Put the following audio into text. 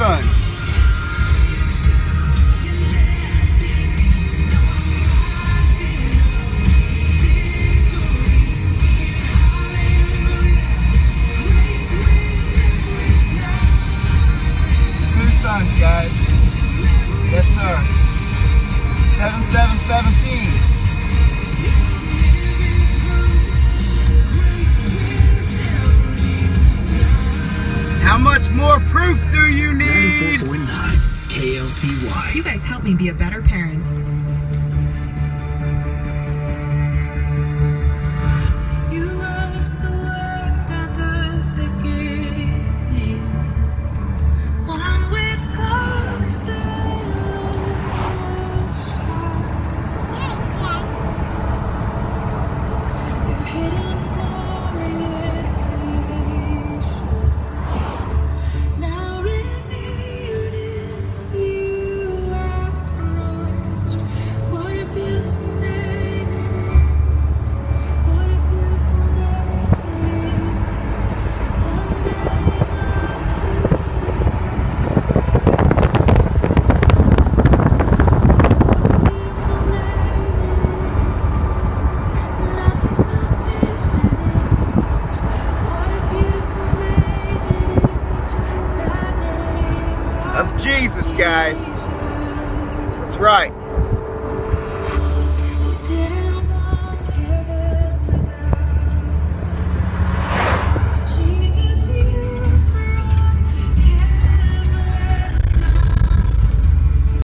sons. Two sons, guys. Yes, sir. Seven, seven, seventeen. Much more proof do you need? 94.9 KLTY. You guys help me be a better parent. Of Jesus, guys. That's right.